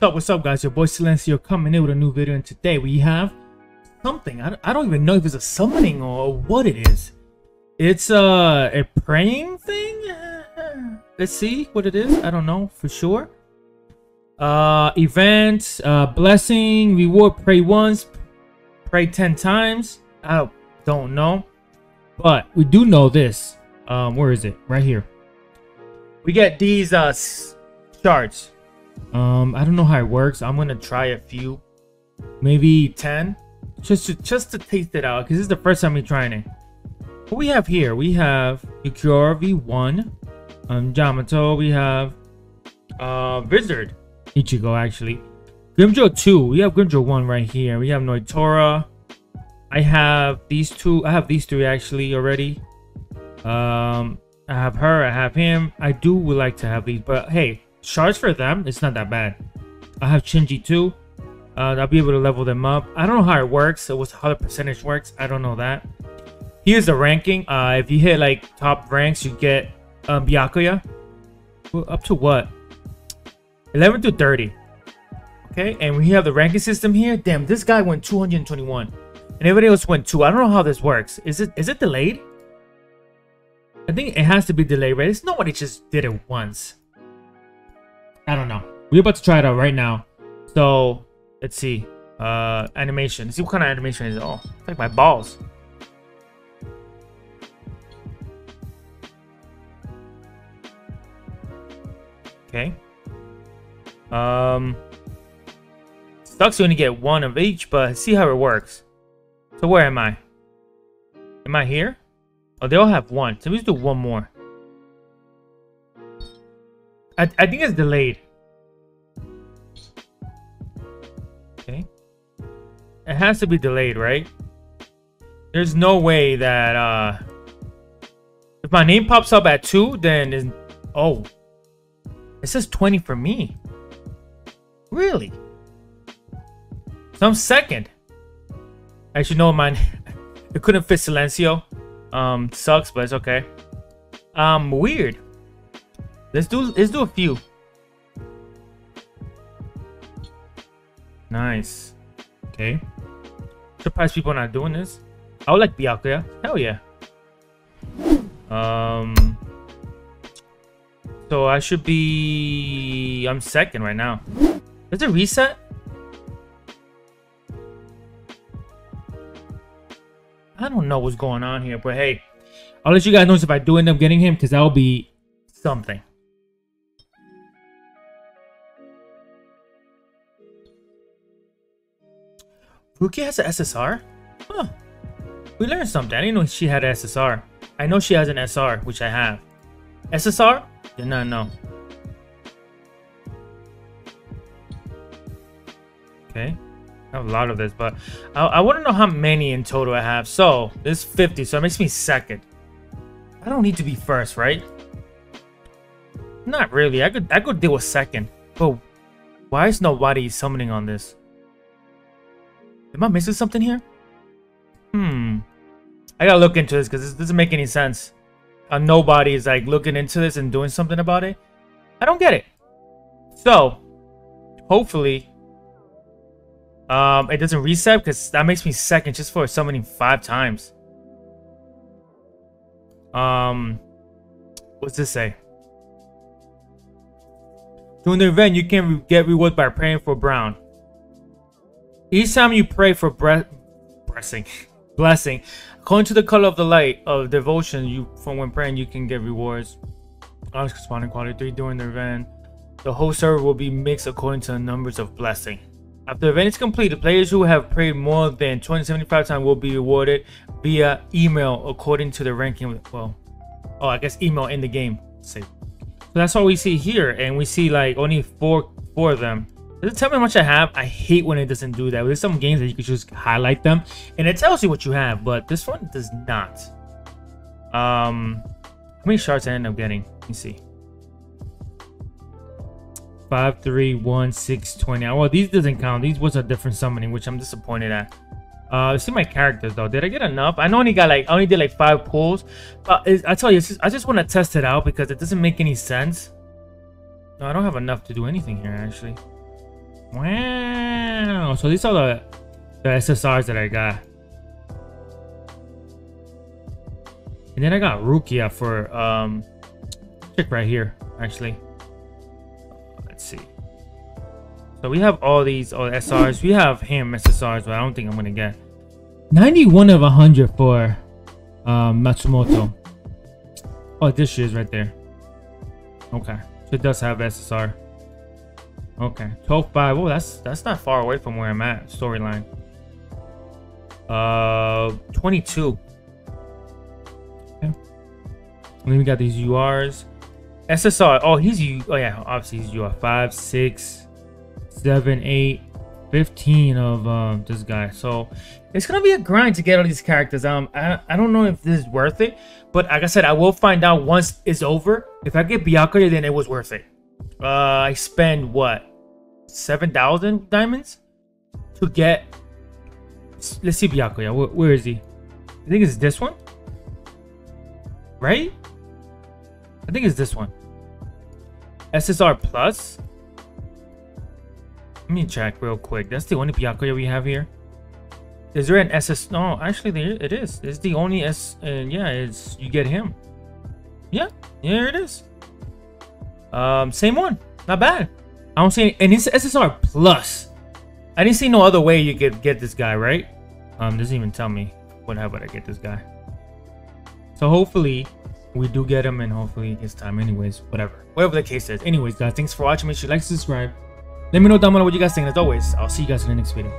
What's up, what's up, guys? Your boy Silenzio coming in with a new video, and today we have something. I, I don't even know if it's a summoning or what it is. It's uh, a praying thing? Let's see what it is. I don't know for sure. Uh, event, uh, blessing, reward, pray once, pray 10 times. I don't know. But we do know this. Um, where is it? Right here. We get these uh shards. Um, I don't know how it works. I'm gonna try a few, maybe 10, just to just to taste it out, because this is the first time we're trying it. What we have here, we have Ulquiorra V1, um, Yamato, we have uh Wizard, Ichigo actually, Grimmjow 2, we have Grimmjow 1 right here, we have Nnoitora, I have these two, I have these three actually already. Um, I have her, I have him. I do would like to have these, but hey, shards for them, it's not that bad. I have Shinji too. Uh, I'll be able to level them up. I don't know how it works. So what's how the percentage works. I don't know that. Here's the ranking. Uh, if you hit like top ranks, you get um, Byakuya. Well, up to what? 11 to 30. Okay, and we have the ranking system here. Damn, this guy went 221, and everybody else went two. I don't know how this works. Is it is it delayed? I think it has to be delayed, right? It's nobody just did it once. I don't know. We're about to try it out right now. So let's see. Uh animation. Let's see what kind of animation is it? Oh, it's like my balls. Okay. Um sucks you only get one of each, but see how it works. So where am I? Am I here? Oh, they all have one. So let's do one more. I, I think it's delayed. Okay. It has to be delayed, right? There's no way that, uh... If my name pops up at 2, then... Is, oh. It says 20 for me. Really? So I'm second. Actually, no, mine... it couldn't fit Silenzio. Um, sucks, but it's okay. Um, weird. Let's do let's do a few. Nice. Okay. Surprised people are not doing this. I would like Byakuya. Hell yeah. Um. So I should be. I'm second right now. Is it reset? I don't know what's going on here, but hey, I'll let you guys know if I do end up getting him because that'll be something. Ruki has an SSR? Huh. We learned something. I didn't know she had an SSR. I know she has an SR, which I have. SSR? Did not know. Okay. I have a lot of this, but I, I want to know how many in total I have. So, this 50, so it makes me second. I don't need to be first, right? Not really. I could I could deal with second. But why is nobody summoning on this? Am I missing something here? Hmm. I gotta look into this because this doesn't make any sense. Uh, nobody is like looking into this and doing something about it. I don't get it. So, hopefully, um, it doesn't reset because that makes me second just for summoning five times. Um, what's this say? During the event, you can get rewarded by praying for Brown. Each time you pray for bre blessing, blessing, according to the color of the light of devotion, you from when praying, you can get rewards. Corresponding quality three during the event. The whole server will be mixed according to the numbers of blessing. After the event is completed, players who have prayed more than 275 times will be rewarded via email according to the ranking. Well, oh, I guess email in the game. See, So that's all we see here, and we see like only four four of them. Does it tell me how much I have? I hate when it doesn't do that. There's some games that you can just highlight them, and it tells you what you have, but this one does not. Um, how many shards I end up getting? Let me see. Five, three, one, six, twenty. Well, these doesn't count. These was a different summoning, which I'm disappointed at. Uh, see my characters though. Did I get enough? I only got like I only did like five pulls, but I tell you, just, I just want to test it out because it doesn't make any sense. No, I don't have enough to do anything here actually. Wow. So these are the, the SSRs that I got. And then I got Rukia for um chick right here, actually. Let's see. So we have all these all SRs. We have him SSRs, but I don't think I'm gonna get 91 of 100 for um, Matsumoto. Oh, this is right there. Okay, so it does have SSR. Okay, 12 5. Oh, that's that's not far away from where I'm at. Storyline. Uh, 22. Okay. And then we got these URs. SSR. Oh, he's U. Oh yeah, obviously he's UR five, six, seven, eight, 15 of um, this guy. So it's gonna be a grind to get all these characters. Um, I, I don't know if this is worth it, but like I said, I will find out once it's over. If I get Byakuya, then it was worth it. Uh, I spend what, seven thousand diamonds to get. Let's see Byakuya. Where, where is he? I think it's this one, right? I think it's this one. SSR plus. Let me check real quick. That's the only Byakuya we have here. Is there an SS? No, actually, there it is. It's the only S. And yeah, it's you get him. Yeah, here it is. Um, same one. Not bad. I don't see any, and SSR plus. I didn't see no other way you could get this guy, right? Um, doesn't even tell me what how would I get this guy. So hopefully we do get him and hopefully it's time anyways, whatever. Whatever the case is. Anyways, guys, thanks for watching. Make sure you like, subscribe. Let me know down below what you guys think. As always, I'll see you guys in the next video.